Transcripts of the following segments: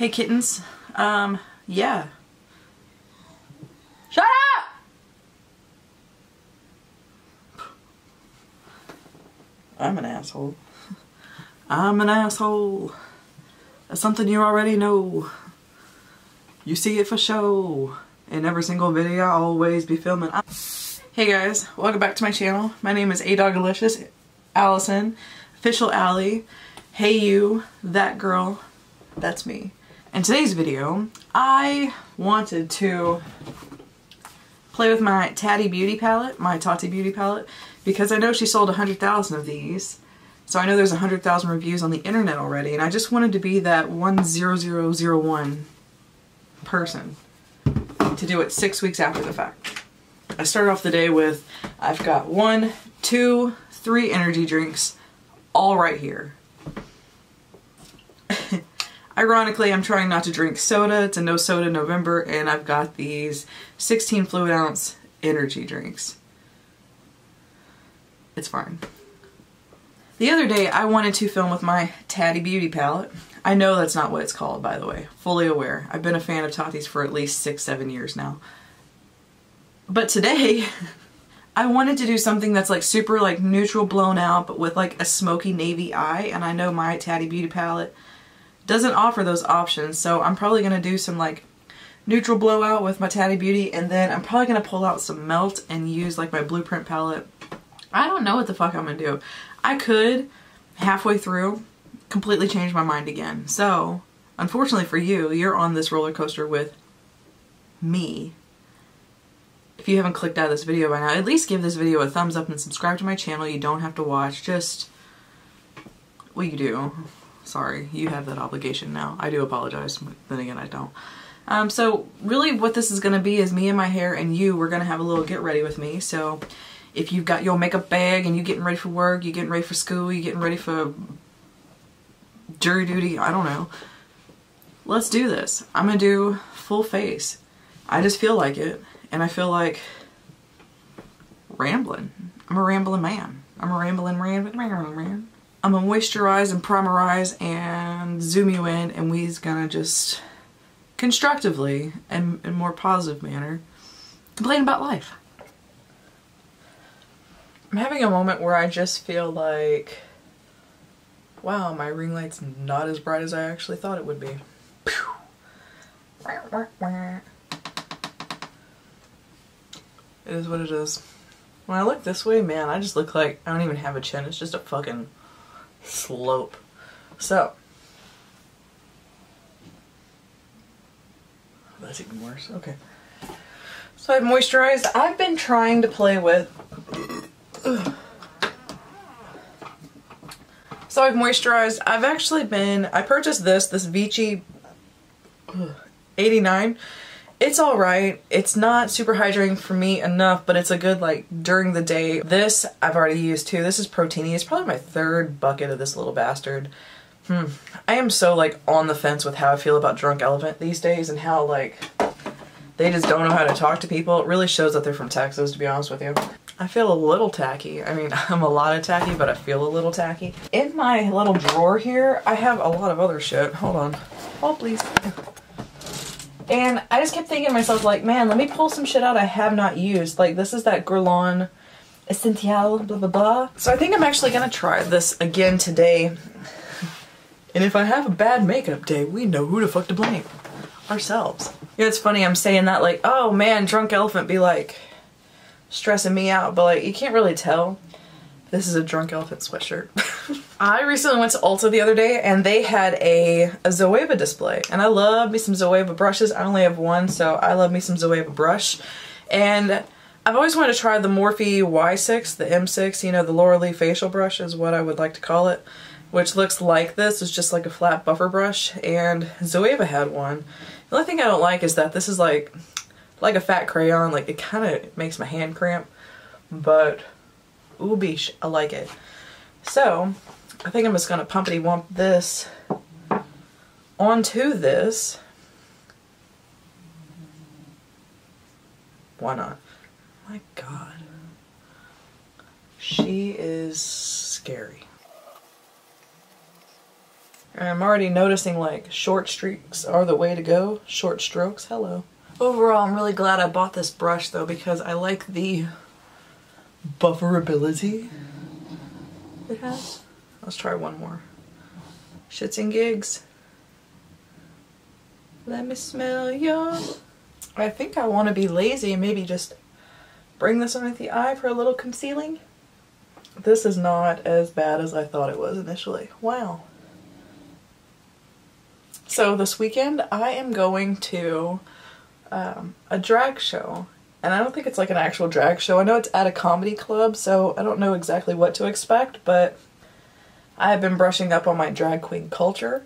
Hey kittens. Um, yeah. Shut up! I'm an asshole. I'm an asshole. That's something you already know. You see it for show. In every single video I always be filming. Hey guys, welcome back to my channel. My name is A-Dog-Delicious, Allison, official Alye. Hey you, that girl, that's me. In today's video, I wanted to play with my Tati Beauty palette, my Tati Beauty palette, because I know she sold 100,000 of these. So I know there's 100,000 reviews on the internet already, and I just wanted to be that 10001 person to do it six weeks after the fact. I started off the day with, I've got one, two, three energy drinks, all right here. Ironically, I'm trying not to drink soda. It's a no soda November, and I've got these 16 fluid ounce energy drinks. It's fine. The other day, I wanted to film with my Tati Beauty palette. I know that's not what it's called, by the way. Fully aware. I've been a fan of Tati's for at least six, seven years now. But today, I wanted to do something that's like super like neutral blown out, but with like a smoky navy eye. And I know my Tati Beauty palette doesn't offer those options. So I'm probably going to do some like neutral blowout with my Tati Beauty. And then I'm probably going to pull out some melt and use like my blueprint palette. I don't know what the fuck I'm going to do. I could halfway through completely change my mind again. So unfortunately for you, you're on this roller coaster with me. If you haven't clicked out of this video by now, at least give this video a thumbs up and subscribe to my channel. You don't have to watch, just, what you do. Sorry, you have that obligation now. I do apologize, then again I don't. Um, so really what this is going to be is me and my hair and you, we're going to have a little get ready with me. So if you've got your makeup bag and you're getting ready for work, you're getting ready for school, you're getting ready for jury duty, I don't know. Let's do this. I'm going to do full face. I just feel like it and I feel like rambling. I'm a rambling man. I'm a rambling, rambling, rambling man. I'm gonna moisturize and primerize and zoom you in and we's gonna just constructively and in more positive manner complain about life. I'm having a moment where I just feel like wow my ring light's not as bright as I actually thought it would be. It is what it is. When I look this way, man, I just look like I don't even have a chin. It's just a fucking slope. So, that's even worse. Okay. So I've moisturized. I've been trying to play with. So I've moisturized. I've actually been. I purchased this, this Vichy 89. It's alright. It's not super hydrating for me enough, but it's a good like during the day. This I've already used too. This is Protini. It's probably my third bucket of this little bastard. Hmm. I am so like on the fence with how I feel about Drunk Elephant these days and how like they just don't know how to talk to people. It really shows that they're from Texas to be honest with you. I feel a little tacky. I mean, I'm a lot of tacky, but I feel a little tacky. In my little drawer here, I have a lot of other shit. Hold on. Hold please. And I just kept thinking to myself, like, man, let me pull some shit out I have not used. Like, this is that Guerlain Essentiel, blah, blah, blah. So I think I'm actually gonna try this again today. And if I have a bad makeup day, we know who the fuck to blame. Ourselves. Yeah, it's funny, I'm saying that like, oh man, Drunk Elephant be like, stressing me out, but like, you can't really tell. This is a Drunk Elephant sweatshirt. I recently went to Ulta the other day and they had a, a Zoeva display. And I love me some Zoeva brushes. I only have one, so I love me some Zoeva brush. And I've always wanted to try the Morphe Y6, the M6, you know, the Laura Lee facial brush is what I would like to call it. Which looks like this, it's just like a flat buffer brush. And Zoeva had one. The only thing I don't like is that this is like, like a fat crayon. Like, it kind of makes my hand cramp. But Ooh, beesh, I like it. So, I think I'm just going to pumpity wump this onto this. Why not? My god. She is scary. I'm already noticing like short streaks are the way to go. Short strokes, hello. Overall, I'm really glad I bought this brush though because I like the bufferability it has. Let's try one more. Shits and gigs. Let me smell your... I think I want to be lazy and maybe just bring this underneath the eye for a little concealing. This is not as bad as I thought it was initially. Wow. So this weekend I am going to um, a drag show. And I don't think it's like an actual drag show. I know it's at a comedy club, so I don't know exactly what to expect, but I have been brushing up on my drag queen culture.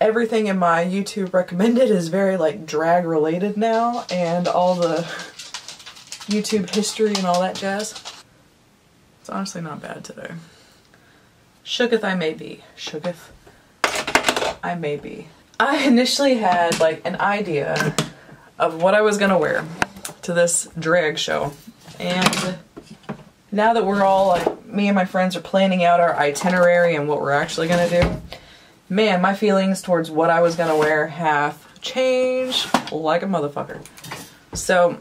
Everything in my YouTube recommended is very like drag related now, and all the YouTube history and all that jazz. It's honestly not bad today. Shooketh I may be. Shooketh I may be. I initially had like an idea of what I was gonna wear to this drag show. And now that we're all like, me and my friends are planning out our itinerary and what we're actually gonna do, man, my feelings towards what I was gonna wear have changed like a motherfucker. So,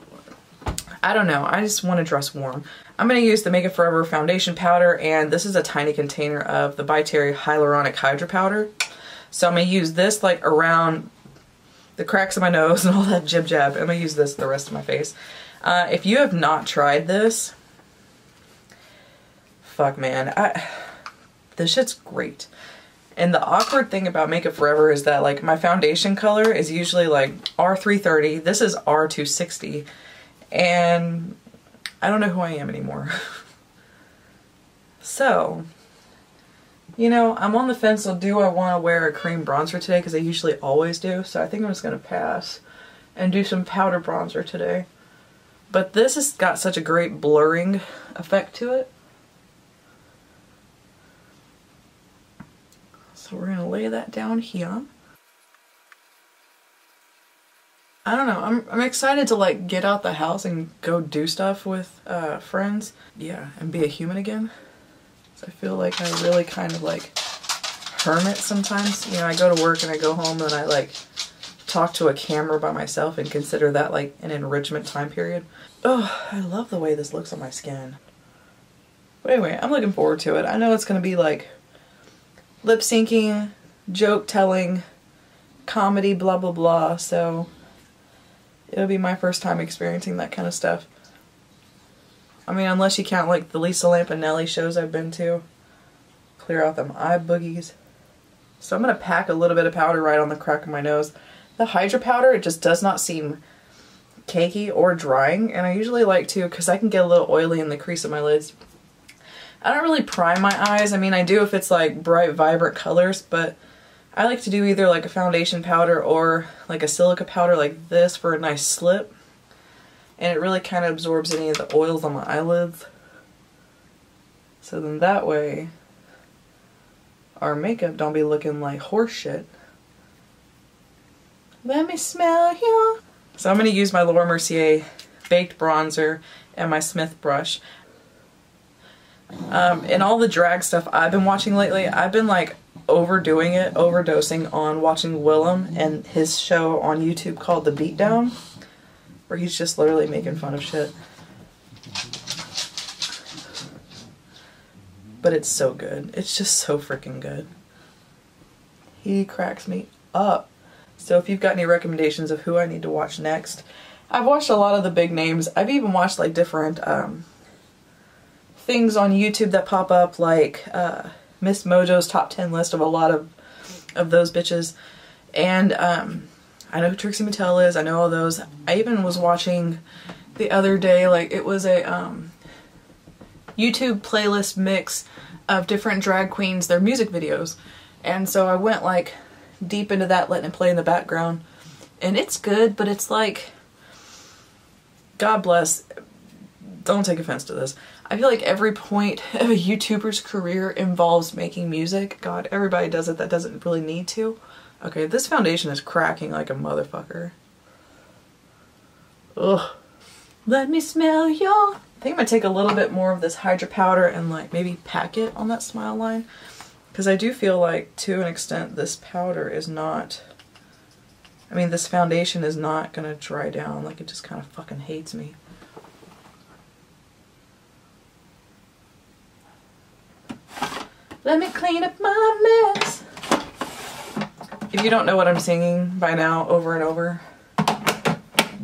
I don't know, I just wanna dress warm. I'm gonna use the Make Makeup Forever foundation powder and this is a tiny container of the By Terry Hyaluronic Hydra Powder. So I'm gonna use this like around the cracks of my nose and all that jib jab. I'm gonna use this the rest of my face. Uh, if you have not tried this, fuck man, I, this shit's great. And the awkward thing about Makeup Forever is that like my foundation color is usually like R330. This is R260. And I don't know who I am anymore. so, you know, I'm on the fence so do I want to wear a cream bronzer today because I usually always do. So I think I'm just going to pass and do some powder bronzer today. But this has got such a great blurring effect to it. So we're going to lay that down here. I don't know. I'm, I'm excited to like get out the house and go do stuff with uh, friends. Yeah, and be a human again. I feel like I really kind of like hermit sometimes. You know, I go to work and I go home and I like talk to a camera by myself and consider that like an enrichment time period. Oh, I love the way this looks on my skin. But anyway, I'm looking forward to it. I know it's going to be like lip syncing, joke telling, comedy, blah blah blah. So it'll be my first time experiencing that kind of stuff. I mean, unless you count like the Lisa Lampanelli shows I've been to. Clear out them eye boogies. So I'm going to pack a little bit of powder right on the crack of my nose. The Hydra powder, it just does not seem cakey or drying, and I usually like to because I can get a little oily in the crease of my lids. I don't really prime my eyes. I mean, I do if it's like bright, vibrant colors, but I like to do either like a foundation powder or like a silica powder like this for a nice slip. And it really kind of absorbs any of the oils on my eyelids. So then that way, our makeup don't be looking like horse shit. Let me smell you. So I'm going to use my Laura Mercier Baked Bronzer and my Smith brush. Um, and all the drag stuff I've been watching lately, I've been like overdoing it, overdosing on watching Willam and his show on YouTube called The Beatdown, where he's just literally making fun of shit. But it's so good. It's just so freaking good. He cracks me up. So if you've got any recommendations of who I need to watch next, I've watched a lot of the big names. I've even watched like different um, things on YouTube that pop up like uh, MsMojo's top 10 list of a lot of of those bitches. And um, I know who Trixie Mattel is. I know all those. I even was watching the other day, like it was a um, YouTube playlist mix of different drag queens, their music videos. And so I went like deep into that, letting it play in the background. And it's good, but it's like, God bless, don't take offense to this. I feel like every point of a YouTuber's career involves making music. God, everybody does it that doesn't really need to. Okay, this foundation is cracking like a motherfucker. Ugh. Let me smell your... I think I'm gonna take a little bit more of this Hydra powder and like maybe pack it on that smile line. Because I do feel like, to an extent, this powder is not... I mean, this foundation is not to dry down. Like, it just kind of fucking hates me. Let me clean up my mess. If you don't know what I'm singing by now over and over,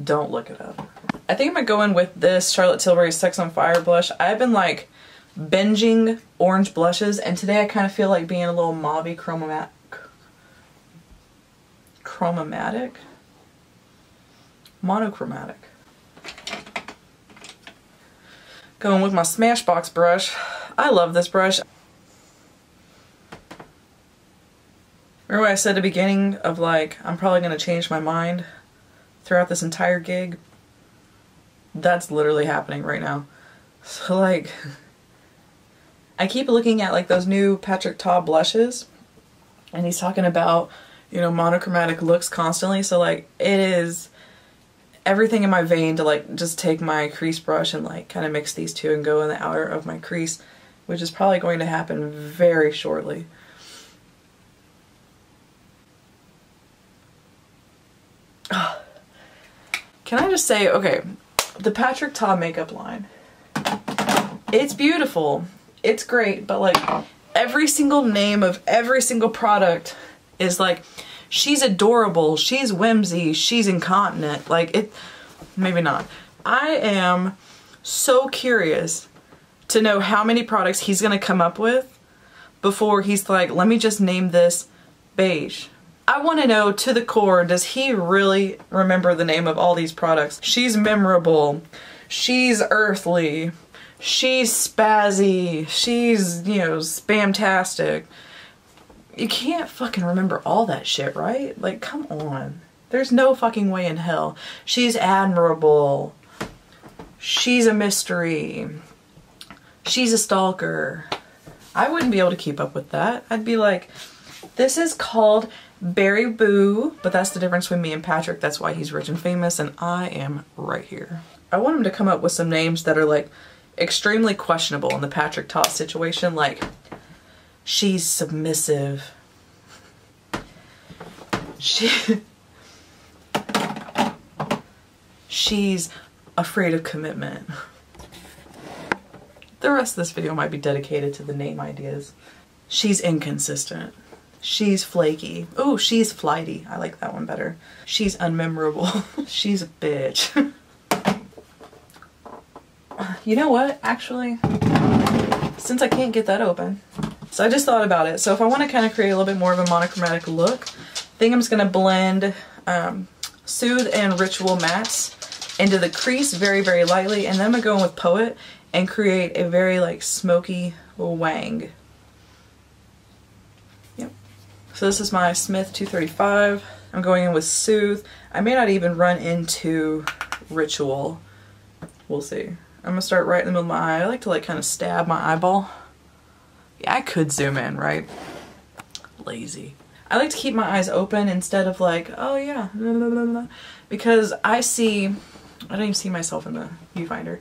don't look it up. I think I'm gonna go in with this Charlotte Tilbury Sex on Fire blush. I've been like binging orange blushes and today I kind of feel like being a little mauvey chromatic. Chromatic? Monochromatic. Going with my Smashbox brush. I love this brush. Remember I said at the beginning of like, I'm probably going to change my mind throughout this entire gig? That's literally happening right now. So like, I keep looking at like those new Patrick Ta blushes and he's talking about, you know, monochromatic looks constantly. So like, it is everything in my vein to like just take my crease brush and like kind of mix these two and go in the outer of my crease, which is probably going to happen very shortly. Can I just say, okay, the Patrick Ta makeup line, it's beautiful, it's great, but like every single name of every single product is like, she's adorable, she's whimsy, she's incontinent, like it, maybe not. I am so curious to know how many products he's gonna come up with before he's like, let me just name this beige. I want to know to the core, does he really remember the name of all these products? She's memorable. She's earthly. She's spazzy. She's, you know, spamtastic. You can't fucking remember all that shit, right? Like, come on. There's no fucking way in hell. She's admirable. She's a mystery. She's a stalker. I wouldn't be able to keep up with that. I'd be like, this is called Berry Boo, but that's the difference between me and Patrick. That's why he's rich and famous, and I am right here. I want him to come up with some names that are like extremely questionable in the Patrick Ta situation, like she's submissive. She she's afraid of commitment. The rest of this video might be dedicated to the name ideas. She's inconsistent. She's flaky. Oh, she's flighty. I like that one better. She's unmemorable. she's a bitch. you know what, actually? Since I can't get that open. So I just thought about it. So if I want to kind of create a little bit more of a monochromatic look, I think I'm just going to blend um, Soothe and Ritual Mattes into the crease very, very lightly. And then I'm going to go in with Poet and create a very like smoky wang so this is my Smith 235. I'm going in with Soothe. I may not even run into Ritual. We'll see. I'm gonna start right in the middle of my eye. I like to like kind of stab my eyeball. Yeah, I could zoom in, right? Lazy. I like to keep my eyes open instead of like, oh yeah, blah, blah, blah, because I see, I don't even see myself in the viewfinder.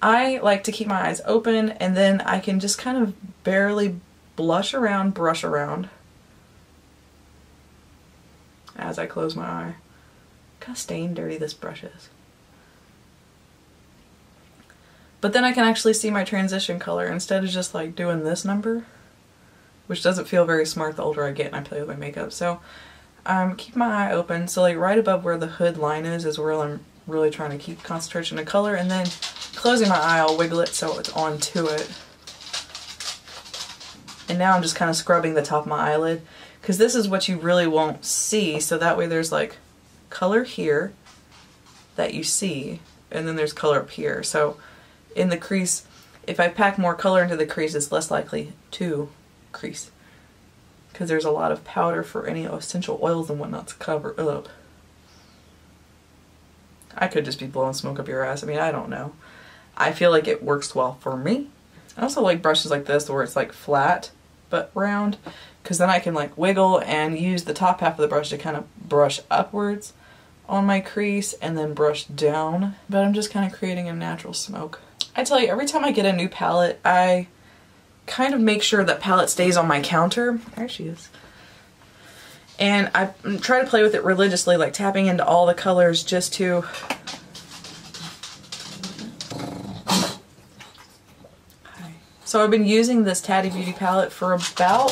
I like to keep my eyes open and then I can just kind of barely blush around, brush around as I close my eye. Look how stained dirty this brush is. But then I can actually see my transition color instead of just like doing this number, which doesn't feel very smart the older I get and I play with my makeup. So um, keep my eye open. So like right above where the hood line is is where I'm really trying to keep concentration of color and then closing my eye I'll wiggle it so it's on to it. And now I'm just kind of scrubbing the top of my eyelid because this is what you really won't see. So that way there's like color here that you see and then there's color up here. So in the crease, if I pack more color into the crease, it's less likely to crease because there's a lot of powder for any essential oils and whatnot to cover up. I could just be blowing smoke up your ass. I mean, I don't know. I feel like it works well for me. I also like brushes like this where it's like flat but round because then I can like wiggle and use the top half of the brush to kind of brush upwards on my crease and then brush down. But I'm just kind of creating a natural smoke. I tell you, every time I get a new palette, I kind of make sure that palette stays on my counter. There she is. And I mm, try to play with it religiously, like tapping into all the colors just to So I've been using this Tati Beauty palette for about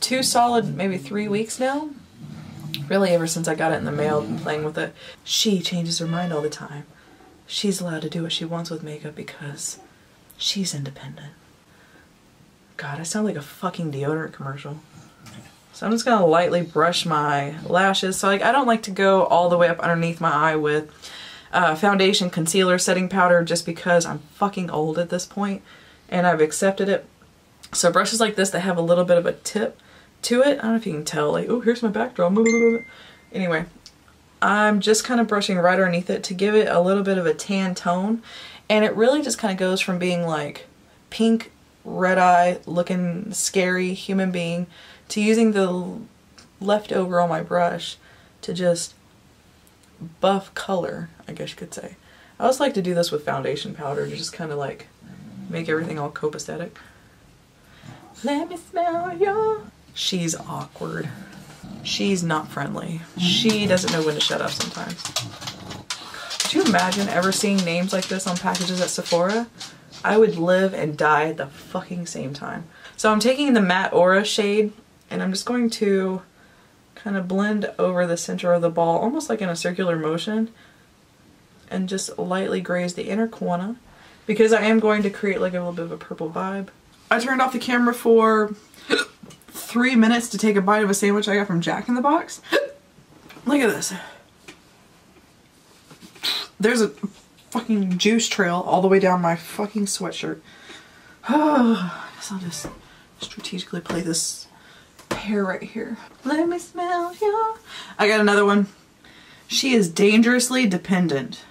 two solid, maybe three weeks now. Really ever since I got it in the mail and playing with it. She changes her mind all the time. She's allowed to do what she wants with makeup because she's independent. God, I sound like a fucking deodorant commercial. So I'm just gonna lightly brush my lashes. So like I don't like to go all the way up underneath my eye with uh, foundation, concealer, setting powder just because I'm fucking old at this point and I've accepted it. So brushes like this that have a little bit of a tip to it. I don't know if you can tell, like, oh, here's my backdrop. Anyway, I'm just kind of brushing right underneath it to give it a little bit of a tan tone. And it really just kind of goes from being like pink, red eye, looking scary human being to using the leftover on my brush to just buff color, I guess you could say. I also like to do this with foundation powder to just kind of like make everything all copacetic. Let me smell you. She's awkward. She's not friendly. She doesn't know when to shut up sometimes. Could you imagine ever seeing names like this on packages at Sephora? I would live and die at the fucking same time. So I'm taking the matte aura shade and I'm just going to kind of blend over the center of the ball almost like in a circular motion and just lightly graze the inner corner because I am going to create like a little bit of a purple vibe. I turned off the camera for three minutes to take a bite of a sandwich I got from Jack in the Box. Look at this. There's a fucking juice trail all the way down my fucking sweatshirt. Oh, I guess I'll just strategically play this hair right here. Let me smell you. I got another one. She is dangerously dependent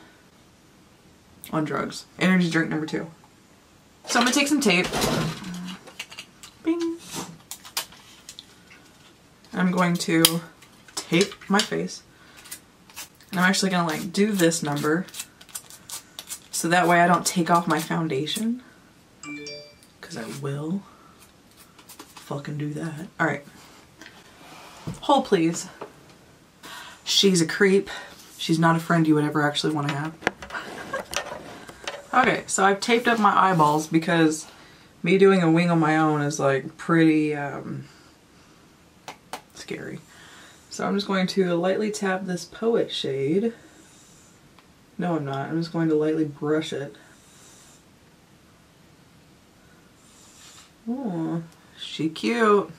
on drugs. Energy drink number two. So I'm gonna take some tape. Bing. I'm going to tape my face. And I'm actually gonna like do this number so that way I don't take off my foundation. Cause I will fucking do that. All right. Hold please. She's a creep. She's not a friend you would ever actually want to have. Okay, so I've taped up my eyeballs because me doing a wing on my own is like pretty um, scary. So I'm just going to lightly tap this Poet shade. No, I'm not. I'm just going to lightly brush it. Oh, she cute.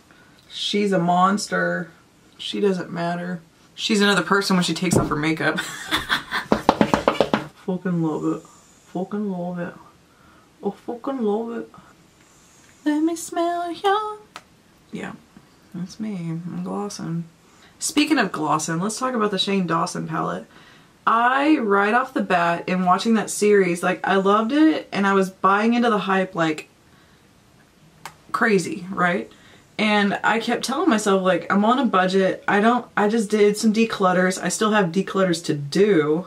She's a monster. She doesn't matter. She's another person when she takes off her makeup. Fucking love it fucking love it. I fucking love it. Let me smell you. Yeah, that's me. I'm glossing. Speaking of glossing, let's talk about the Shane Dawson palette. I, right off the bat, in watching that series, like, I loved it, and I was buying into the hype, like, crazy, right? And I kept telling myself, like, I'm on a budget. I don't, I just did some declutters. I still have declutters to do.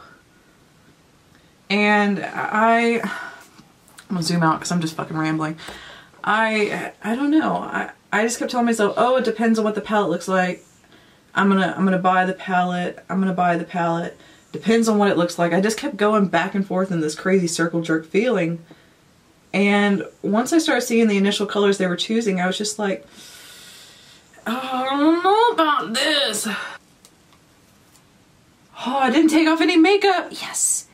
And I, I'm gonna zoom out because I'm just fucking rambling. I, I don't know. I, I just kept telling myself, oh, it depends on what the palette looks like. I'm gonna, I'm gonna buy the palette. I'm gonna buy the palette. Depends on what it looks like. I just kept going back and forth in this crazy circle jerk feeling. And once I started seeing the initial colors they were choosing, I was just like, oh, I don't know about this. Oh, I didn't take off any makeup. Yes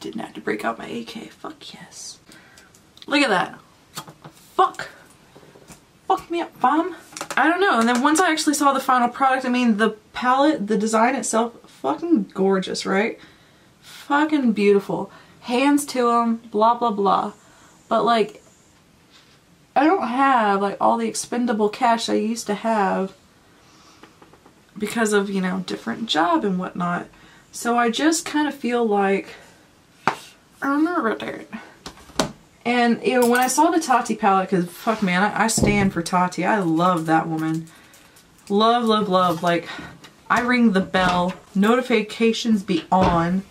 didn't have to break out my AK. Fuck yes. Look at that. Fuck. Fuck me up, bomb. I don't know. And then once I actually saw the final product, I mean, the palette, the design itself, fucking gorgeous, right? Fucking beautiful. Hands to them, blah, blah, blah. But like, I don't have like all the expendable cash I used to have because of, you know, different job and whatnot. So I just kind of feel like. And, you know, when I saw the Tati palette, because fuck man, I, I stand for Tati. I love that woman. Love, love, love. Like, I ring the bell, notifications be on,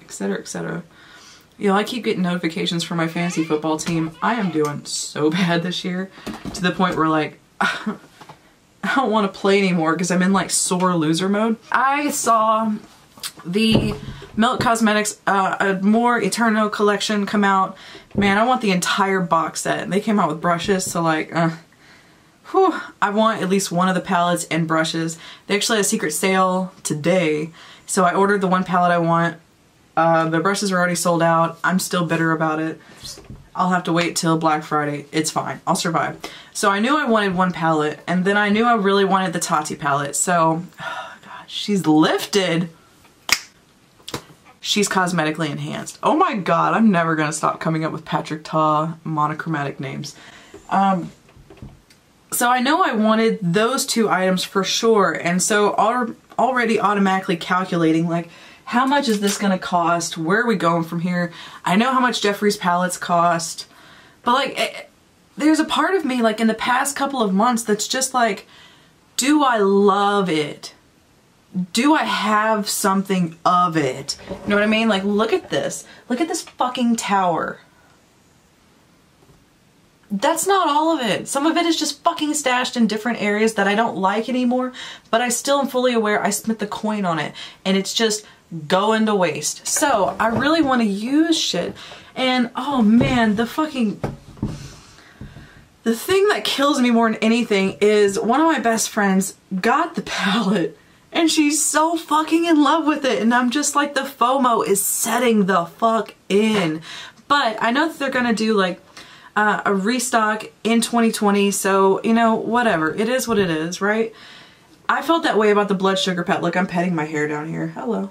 etc., etc. You know, I keep getting notifications for my fantasy football team. I am doing so bad this year to the point where like I don't want to play anymore because I'm in like sore loser mode. I saw the Melt Cosmetics uh, a more Eterno collection come out. Man, I want the entire box set. They came out with brushes, so like, uh, whew, I want at least one of the palettes and brushes. They actually had a secret sale today, so I ordered the one palette I want. Uh, the brushes are already sold out. I'm still bitter about it. I'll have to wait till Black Friday. It's fine. I'll survive. So I knew I wanted one palette, and then I knew I really wanted the Tati palette. So, oh God, she's lifted. She's cosmetically enhanced. Oh my god, I'm never gonna stop coming up with Patrick Ta monochromatic names. Um, so I know I wanted those two items for sure, and so already automatically calculating like, how much is this gonna cost? Where are we going from here? I know how much Jeffree's palettes cost, but like, it, eh, there's a part of me like in the past couple of months that's just like, do I love it? Do I have something of it? You know what I mean? Like, look at this. Look at this fucking tower. That's not all of it. Some of it is just fucking stashed in different areas that I don't like anymore, but I still am fully aware I spent the coin on it and it's just going to waste. So I really want to use shit. And oh man, the fucking the thing that kills me more than anything is one of my best friends got the palette and she's so fucking in love with it. And I'm just like the FOMO is setting the fuck in. But I know that they're gonna do like uh, a restock in 2020 so you know whatever. It is what it is right? I felt that way about the blood sugar palette. Look I'm petting my hair down here. Hello.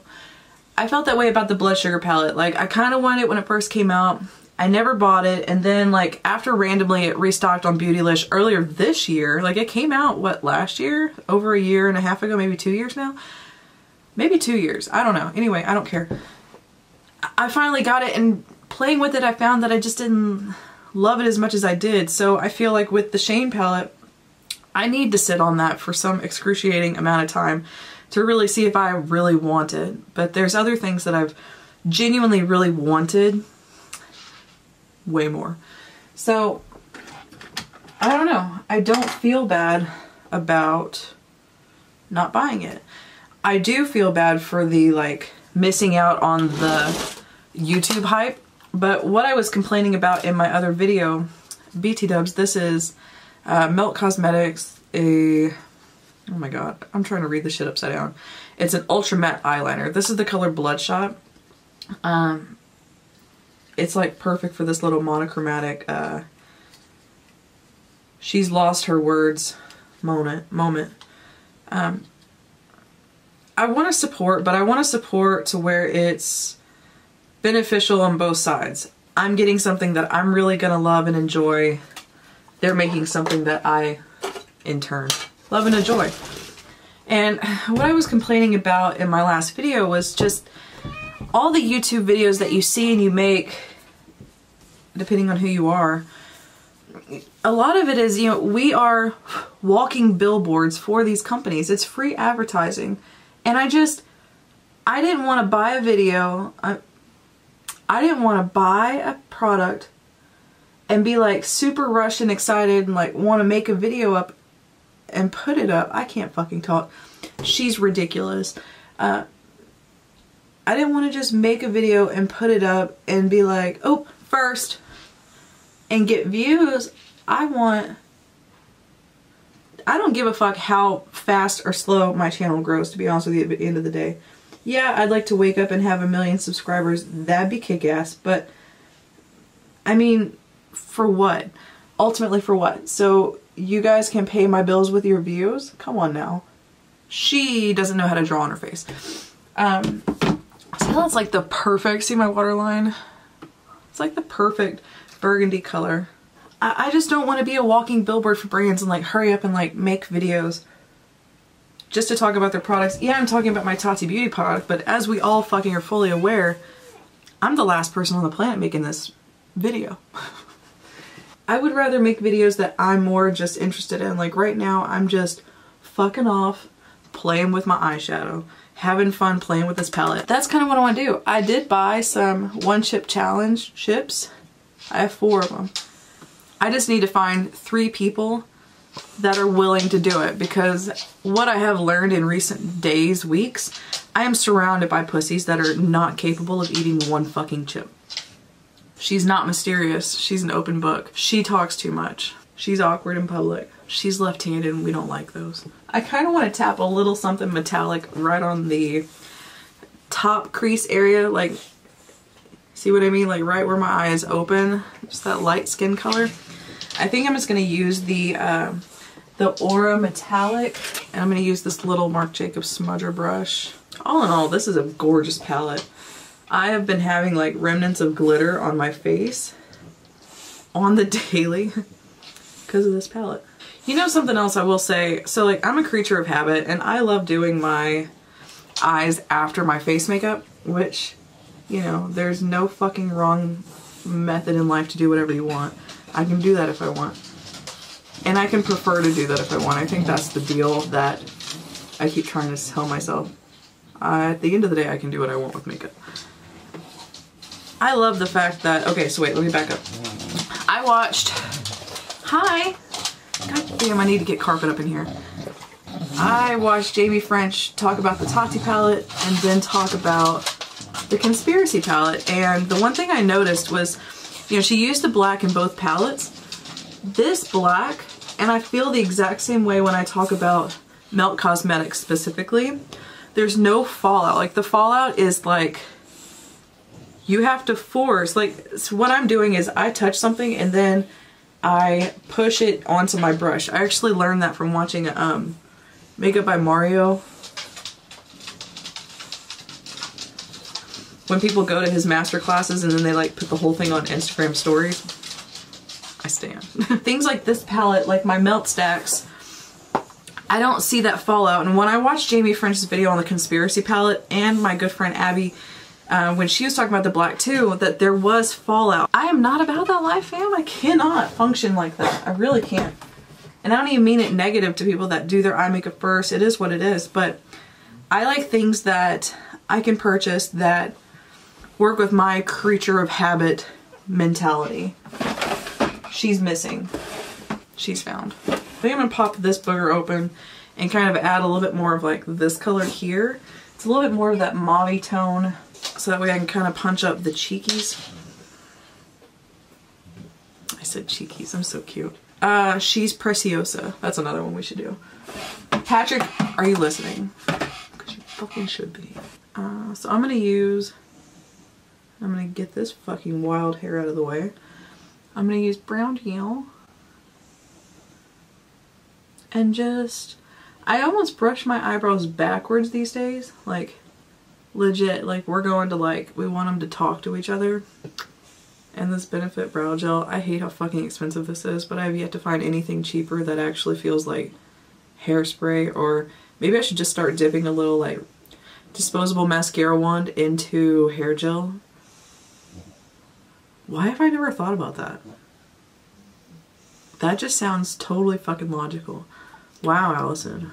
I felt that way about the blood sugar palette. Like I kind of wanted it when it first came out I never bought it and then like after randomly it restocked on Beautylish earlier this year, like it came out what last year? Over a year and a half ago, maybe two years now? Maybe two years, I don't know. Anyway, I don't care. I finally got it and playing with it I found that I just didn't love it as much as I did. So I feel like with the Shane palette, I need to sit on that for some excruciating amount of time to really see if I really want it. But there's other things that I've genuinely really wanted way more. So, I don't know. I don't feel bad about not buying it. I do feel bad for the like missing out on the YouTube hype, but what I was complaining about in my other video, BT dubs, this is uh, Melt Cosmetics, a, oh my god, I'm trying to read the shit upside down. It's an ultra matte eyeliner. This is the color Bloodshot. Um, it's like perfect for this little monochromatic uh she's lost her words moment moment. Um I want to support but I want to support to where it's beneficial on both sides. I'm getting something that I'm really gonna love and enjoy. They're making something that I in turn love and enjoy. And what I was complaining about in my last video was just all the YouTube videos that you see and you make, depending on who you are, a lot of it is, you know, we are walking billboards for these companies. It's free advertising. And I just, I didn't want to buy a video. I, I didn't want to buy a product and be like super rushed and excited and like want to make a video up and put it up. I can't fucking talk. She's ridiculous. Uh, I didn't want to just make a video and put it up and be like, oh, first, and get views. I want, I don't give a fuck how fast or slow my channel grows, to be honest with you, at the end of the day. Yeah, I'd like to wake up and have a million subscribers. That'd be kick-ass, but I mean, for what? Ultimately for what? So you guys can pay my bills with your views? Come on now. She doesn't know how to draw on her face. Um, so that's like the perfect, see my waterline? It's like the perfect burgundy color. I, I just don't want to be a walking billboard for brands and like hurry up and like make videos just to talk about their products. Yeah, I'm talking about my Tati Beauty product, but as we all fucking are fully aware, I'm the last person on the planet making this video. I would rather make videos that I'm more just interested in. Like right now, I'm just fucking off, playing with my eyeshadow, having fun playing with this palette. That's kind of what I want to do. I did buy some one chip challenge chips. I have four of them. I just need to find three people that are willing to do it because what I have learned in recent days, weeks, I am surrounded by pussies that are not capable of eating one fucking chip. She's not mysterious. She's an open book. She talks too much. She's awkward in public. She's left-handed and we don't like those. I kind of want to tap a little something metallic right on the top crease area. Like, see what I mean? Like right where my eyes open. Just that light skin color. I think I'm just to use the uh, the Aura Metallic. And I'm to use this little Marc Jacobs smudger brush. All in all, this is a gorgeous palette. I have been having like remnants of glitter on my face on the daily because of this palette. You know something else I will say? So like I'm a creature of habit and I love doing my eyes after my face makeup, which, you know, there's no fucking wrong method in life to do whatever you want. I can do that if I want. And I can prefer to do that if I want. I think that's the deal that I keep trying to tell myself. Uh, at the end of the day, I can do what I want with makeup. I love the fact that, okay, so wait, let me back up. I watched, hi, god damn, I need to get carpet up in here. I watched Jamie French talk about the Tati palette and then talk about the Conspiracy palette. And the one thing I noticed was you know, she used the black in both palettes. This black, and I feel the exact same way when I talk about Melt Cosmetics specifically, there's no fallout. Like the fallout is like, you have to force, like so what I'm doing is I touch something and then I push it onto my brush. I actually learned that from watching um, Makeup by Mario when people go to his master classes and then they like put the whole thing on Instagram stories, I stand. Things like this palette, like my melt stacks, I don't see that fallout. And when I watched Jamie French's video on the conspiracy palette and my good friend Abby, uh, when she was talking about the black too, that there was fallout. I am not about that life, fam. I cannot function like that. I really can't. And I don't even mean it negative to people that do their eye makeup first. It is what it is. But I like things that I can purchase that work with my creature of habit mentality. She's missing. She's found. I think I'm gonna pop this booger open and kind of add a little bit more of like this color here. It's a little bit more of that mauve tone so that way I can kind of punch up the cheekies. I said cheekies, I'm so cute. Uh, she's Preciosa. That's another one we should do. Patrick, are you listening? Because you fucking should be. Uh, so I'm gonna use I'm going to get this fucking wild hair out of the way. I'm going to use brown heel. And just, I almost brush my eyebrows backwards these days. Like, legit, like we're going to like, we want them to talk to each other. And this Benefit Brow Gel, I hate how fucking expensive this is, but I have yet to find anything cheaper that actually feels like hairspray or maybe I should just start dipping a little like disposable mascara wand into hair gel why have I never thought about that? That just sounds totally fucking logical. Wow, Allison.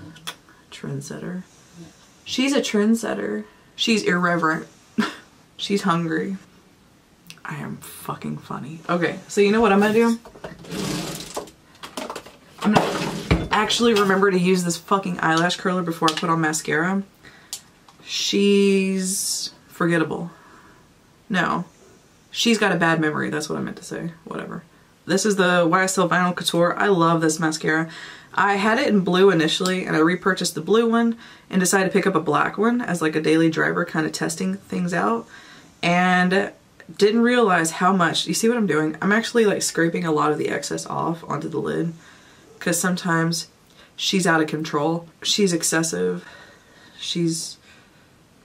Trendsetter. She's a trendsetter. She's irreverent. She's hungry. I am fucking funny. Okay, so you know what I'm gonna do? I'm gonna actually remember to use this fucking eyelash curler before I put on mascara. She's forgettable. No, She's got a bad memory, that's what I meant to say. Whatever. This is the YSL Vinyl Couture. I love this mascara. I had it in blue initially and I repurchased the blue one and decided to pick up a black one as like a daily driver kind of testing things out and didn't realize how much, you see what I'm doing? I'm actually like scraping a lot of the excess off onto the lid because sometimes she's out of control. She's excessive. She's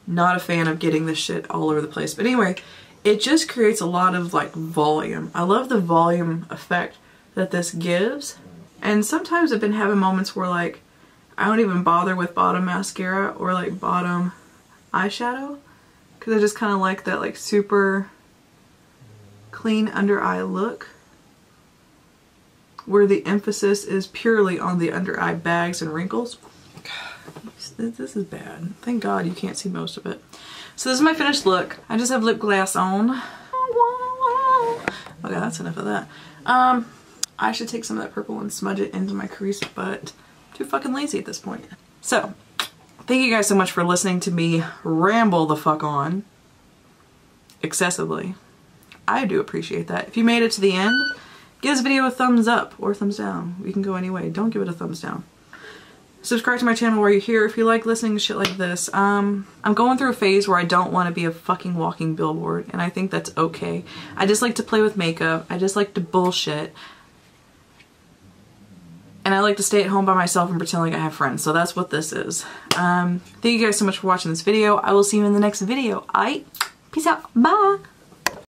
not a fan of getting this shit all over the place. But anyway, it just creates a lot of like volume. I love the volume effect that this gives. And sometimes I've been having moments where like I don't even bother with bottom mascara or like bottom eyeshadow because I just kind of like that like super clean under eye look where the emphasis is purely on the under eye bags and wrinkles. This is bad. Thank God you can't see most of it. So this is my finished look. I just have lip gloss on. Okay, that's enough of that. Um, I should take some of that purple and smudge it into my crease, but too fucking lazy at this point. So, thank you guys so much for listening to me ramble the fuck on excessively. I do appreciate that. If you made it to the end, give this video a thumbs up or thumbs down. You can go anyway. Don't give it a thumbs down. Subscribe to my channel while you're here if you like listening to shit like this. Um, I'm going through a phase where I don't want to be a fucking walking billboard, and I think that's okay. I just like to play with makeup. I just like to bullshit. And I like to stay at home by myself and pretend like I have friends. So that's what this is. Um, thank you guys so much for watching this video. I will see you in the next video. Alright? Peace out. Bye!